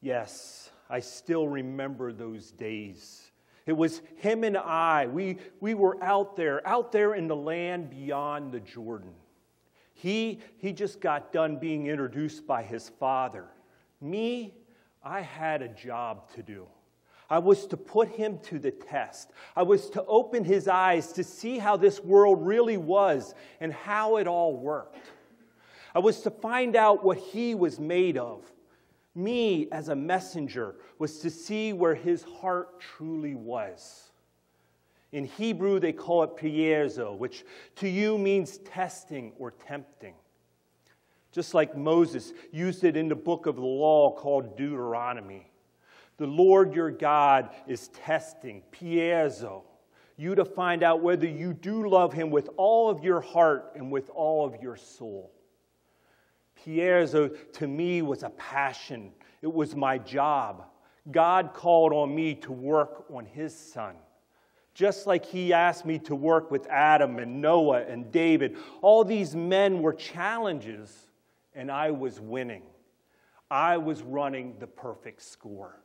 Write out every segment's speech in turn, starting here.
Yes, I still remember those days. It was him and I. We, we were out there, out there in the land beyond the Jordan. He, he just got done being introduced by his father. Me, I had a job to do. I was to put him to the test. I was to open his eyes to see how this world really was and how it all worked. I was to find out what he was made of. Me, as a messenger, was to see where his heart truly was. In Hebrew, they call it peirazo, which to you means testing or tempting. Just like Moses used it in the book of the law called Deuteronomy. The Lord your God is testing, peirazo, you to find out whether you do love him with all of your heart and with all of your soul. Peirazo to me was a passion, it was my job. God called on me to work on his son. Just like he asked me to work with Adam and Noah and David, all these men were challenges, and I was winning. I was running the perfect score.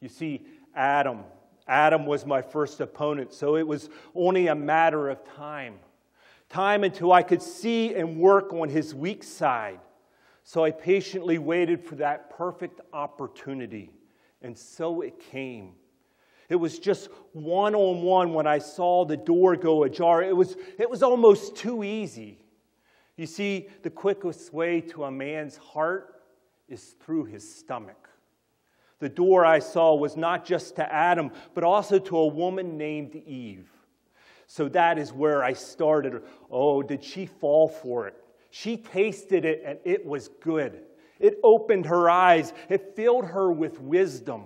You see, Adam, Adam was my first opponent, so it was only a matter of time. Time until I could see and work on his weak side. So I patiently waited for that perfect opportunity, and so it came. It was just one on one when I saw the door go ajar. It was, it was almost too easy. You see, the quickest way to a man's heart is through his stomach. The door I saw was not just to Adam, but also to a woman named Eve. So that is where I started. Oh, did she fall for it? She tasted it and it was good. It opened her eyes, it filled her with wisdom.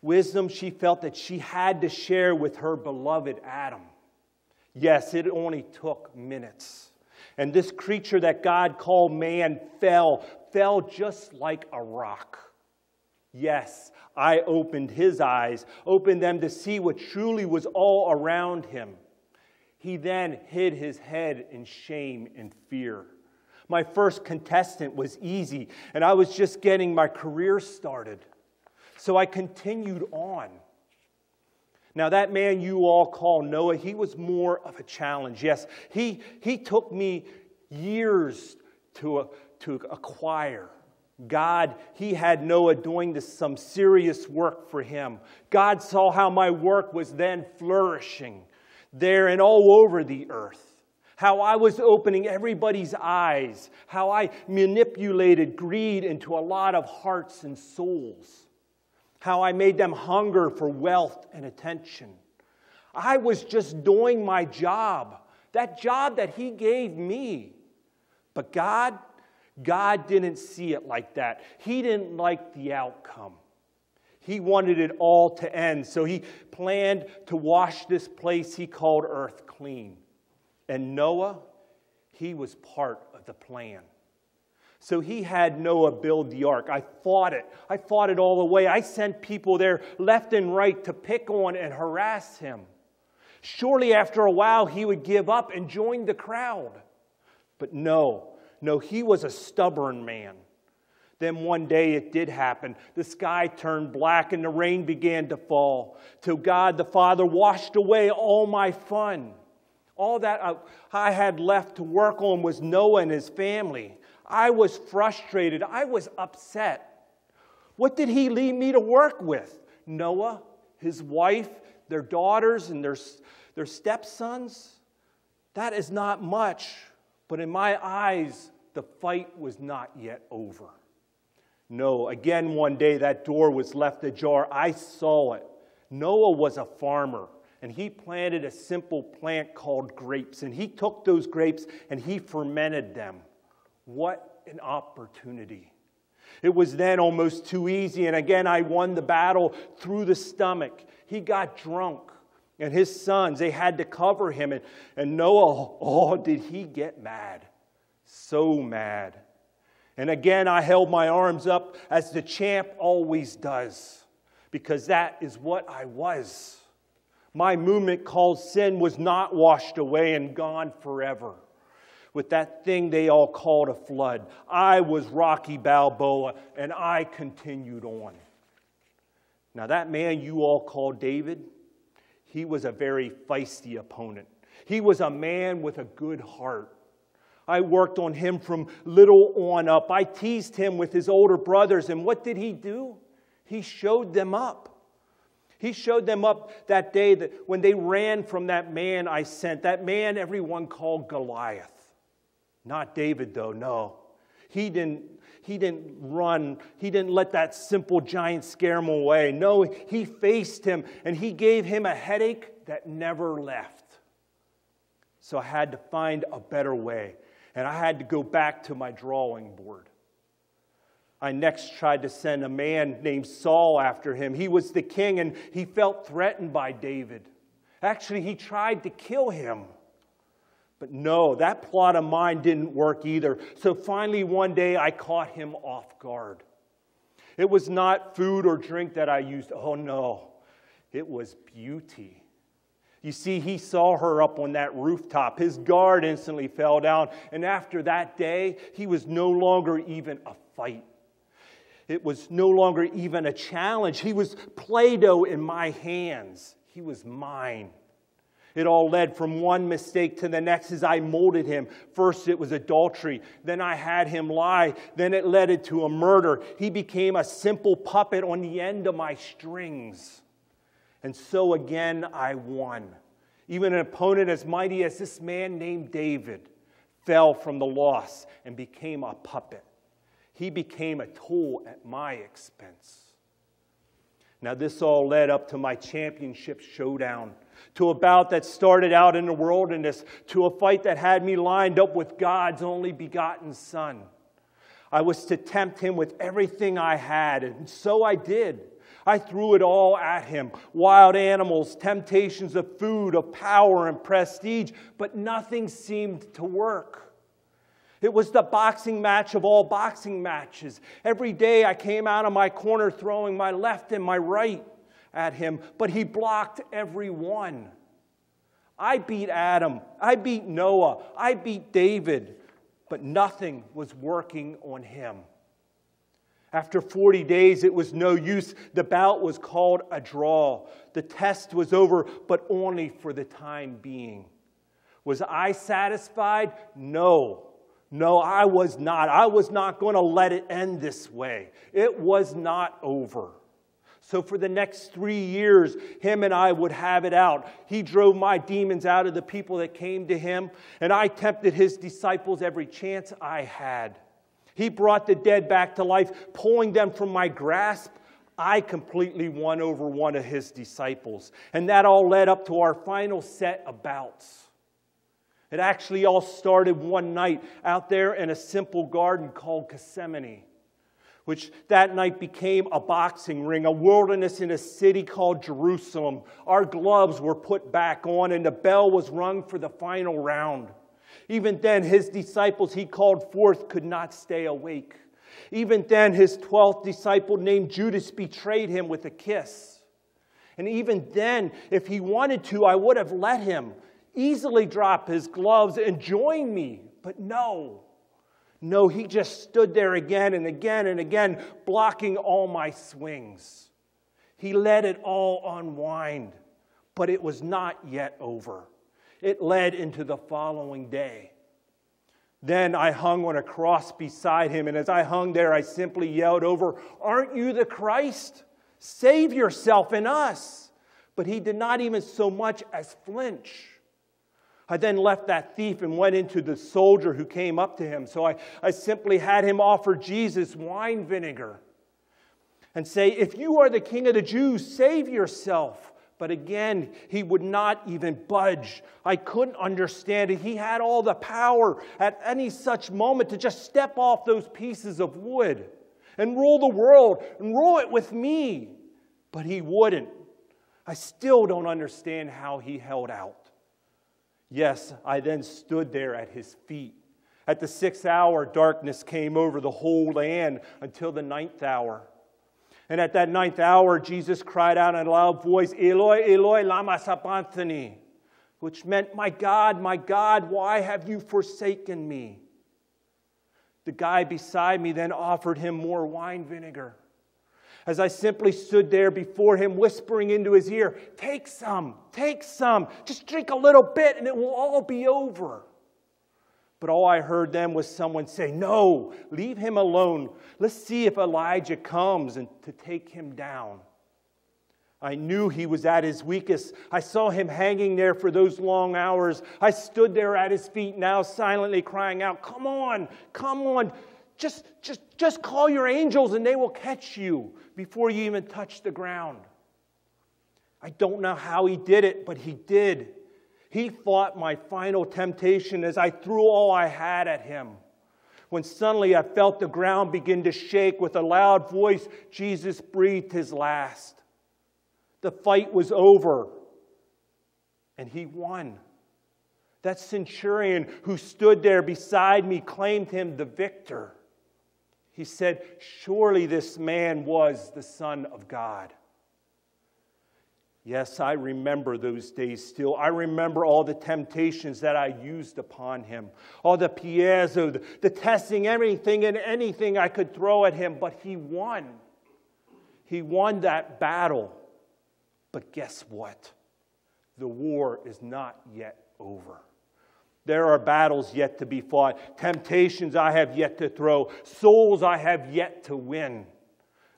Wisdom she felt that she had to share with her beloved Adam. Yes, it only took minutes. And this creature that God called man fell, fell just like a rock. Yes, I opened his eyes, opened them to see what truly was all around him. He then hid his head in shame and fear. My first contestant was easy, and I was just getting my career started. So I continued on. Now, that man you all call Noah, he was more of a challenge. Yes, he, he took me years to, to acquire. God, he had Noah doing some serious work for him. God saw how my work was then flourishing there and all over the earth. How I was opening everybody's eyes. How I manipulated greed into a lot of hearts and souls. How I made them hunger for wealth and attention. I was just doing my job, that job that He gave me. But God, God didn't see it like that. He didn't like the outcome. He wanted it all to end. So he planned to wash this place he called earth clean. And Noah, he was part of the plan. So he had Noah build the ark. I fought it. I fought it all the way. I sent people there left and right to pick on and harass him. Surely after a while he would give up and join the crowd. But no, no, he was a stubborn man. Then one day it did happen. The sky turned black and the rain began to fall. Till God the Father washed away all my fun. All that I had left to work on was Noah and his family. I was frustrated. I was upset. What did he leave me to work with? Noah, his wife, their daughters, and their, their stepsons? That is not much. But in my eyes, the fight was not yet over. No, again, one day that door was left ajar. I saw it. Noah was a farmer, and he planted a simple plant called grapes, and he took those grapes and he fermented them. What an opportunity! It was then almost too easy, and again, I won the battle through the stomach. He got drunk and his sons, they had to cover him. And, and Noah, oh, did he get mad? So mad. And again, I held my arms up as the champ always does, because that is what I was. My movement called sin was not washed away and gone forever. with that thing they all called a flood. I was Rocky Balboa, and I continued on. Now, that man you all call David, he was a very feisty opponent. He was a man with a good heart. I worked on him from little on up. I teased him with his older brothers, and what did he do? He showed them up. He showed them up that day that when they ran from that man I sent, that man everyone called Goliath. Not David, though, no. He didn't, he didn't run, he didn't let that simple giant scare him away. No, he faced him and he gave him a headache that never left. So I had to find a better way, and I had to go back to my drawing board. I next tried to send a man named Saul after him. He was the king and he felt threatened by David. Actually, he tried to kill him. But no, that plot of mine didn't work either. So finally, one day, I caught him off guard. It was not food or drink that I used. Oh no, it was beauty. You see, he saw her up on that rooftop. His guard instantly fell down. And after that day, he was no longer even a fight. It was no longer even a challenge. He was Play Doh in my hands, he was mine. It all led from one mistake to the next as I molded him. First, it was adultery. Then, I had him lie. Then, it led to a murder. He became a simple puppet on the end of my strings. And so again, I won. Even an opponent as mighty as this man named David fell from the loss and became a puppet. He became a tool at my expense. Now, this all led up to my championship showdown, to a bout that started out in the wilderness, to a fight that had me lined up with God's only begotten Son. I was to tempt him with everything I had, and so I did. I threw it all at him wild animals, temptations of food, of power, and prestige, but nothing seemed to work. It was the boxing match of all boxing matches. Every day I came out of my corner throwing my left and my right at him, but he blocked every one. I beat Adam, I beat Noah, I beat David, but nothing was working on him. After 40 days, it was no use. The bout was called a draw. The test was over, but only for the time being. Was I satisfied? No. No, I was not. I was not going to let it end this way. It was not over. So, for the next three years, him and I would have it out. He drove my demons out of the people that came to him, and I tempted his disciples every chance I had. He brought the dead back to life, pulling them from my grasp. I completely won over one of his disciples. And that all led up to our final set of bouts. It actually all started one night out there in a simple garden called Gethsemane, which that night became a boxing ring, a wilderness in a city called Jerusalem. Our gloves were put back on, and the bell was rung for the final round. Even then, his disciples he called forth could not stay awake. Even then, his 12th disciple named Judas betrayed him with a kiss. And even then, if he wanted to, I would have let him easily drop his gloves and join me. But no, no, he just stood there again and again and again, blocking all my swings. He let it all unwind, but it was not yet over. It led into the following day. Then I hung on a cross beside him, and as I hung there, I simply yelled over, Aren't you the Christ? Save yourself and us. But he did not even so much as flinch. I then left that thief and went into the soldier who came up to him. So I, I simply had him offer Jesus wine vinegar and say, If you are the king of the Jews, save yourself. But again, he would not even budge. I couldn't understand it. He had all the power at any such moment to just step off those pieces of wood and rule the world and rule it with me. But he wouldn't. I still don't understand how he held out. Yes, I then stood there at his feet. At the sixth hour, darkness came over the whole land until the ninth hour. And at that ninth hour, Jesus cried out in a loud voice, Eloi, Eloi, lama sabachthani. which meant, My God, my God, why have you forsaken me? The guy beside me then offered him more wine vinegar. As I simply stood there before him, whispering into his ear, Take some, take some, just drink a little bit and it will all be over. But all I heard then was someone say, No, leave him alone. Let's see if Elijah comes and to take him down. I knew he was at his weakest. I saw him hanging there for those long hours. I stood there at his feet now, silently crying out, Come on, come on. Just, just, just call your angels and they will catch you before you even touch the ground. I don't know how he did it, but he did. He fought my final temptation as I threw all I had at him. When suddenly I felt the ground begin to shake with a loud voice, Jesus breathed his last. The fight was over, and he won. That centurion who stood there beside me claimed him the victor. He said, Surely this man was the Son of God. Yes, I remember those days still. I remember all the temptations that I used upon him, all the the, the testing, everything and anything I could throw at him, but he won. He won that battle. But guess what? The war is not yet over. There are battles yet to be fought, temptations I have yet to throw, souls I have yet to win,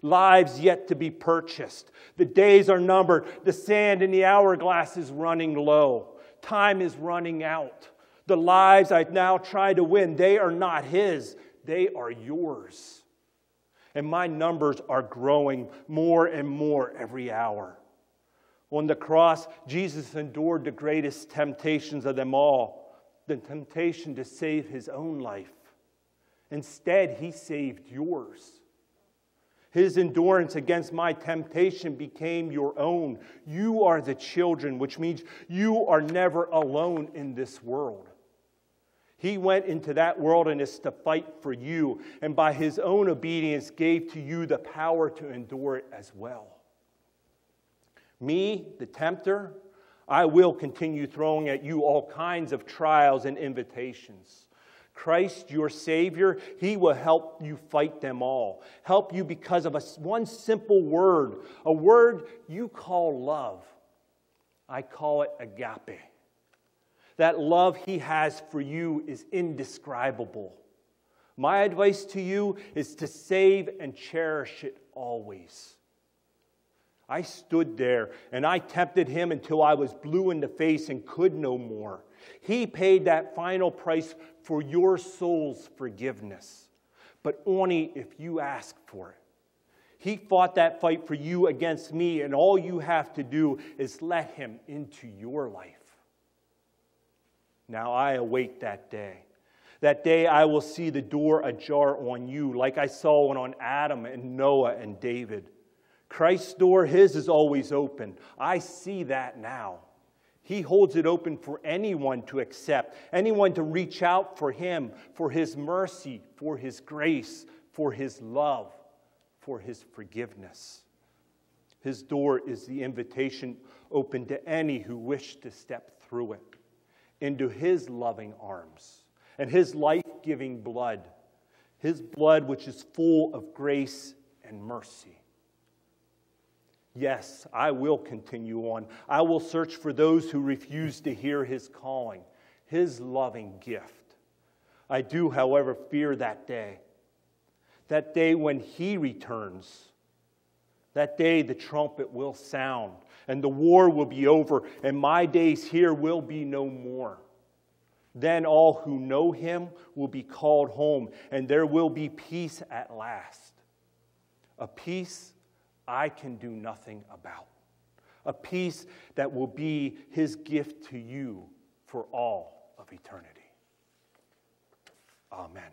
lives yet to be purchased. The days are numbered, the sand in the hourglass is running low, time is running out. The lives I now try to win, they are not His, they are yours. And my numbers are growing more and more every hour. On the cross, Jesus endured the greatest temptations of them all the temptation to save his own life. Instead, he saved yours. His endurance against my temptation became your own. You are the children, which means you are never alone in this world. He went into that wilderness to fight for you, and by his own obedience gave to you the power to endure it as well. Me, the tempter, I will continue throwing at you all kinds of trials and invitations. Christ, your Savior, He will help you fight them all. Help you because of a, one simple word, a word you call love. I call it agape. That love He has for you is indescribable. My advice to you is to save and cherish it always. I stood there and I tempted him until I was blue in the face and could no more. He paid that final price for your soul's forgiveness, but only if you ask for it. He fought that fight for you against me, and all you have to do is let him into your life. Now I await that day. That day I will see the door ajar on you, like I saw one on Adam and Noah and David. Christ's door, his is always open. I see that now. He holds it open for anyone to accept, anyone to reach out for him, for his mercy, for his grace, for his love, for his forgiveness. His door is the invitation open to any who wish to step through it into his loving arms and his life giving blood, his blood which is full of grace and mercy. Yes, I will continue on. I will search for those who refuse to hear his calling, his loving gift. I do, however, fear that day. That day when he returns. That day the trumpet will sound and the war will be over and my days here will be no more. Then all who know him will be called home and there will be peace at last. A peace I can do nothing about. A peace that will be his gift to you for all of eternity. Amen.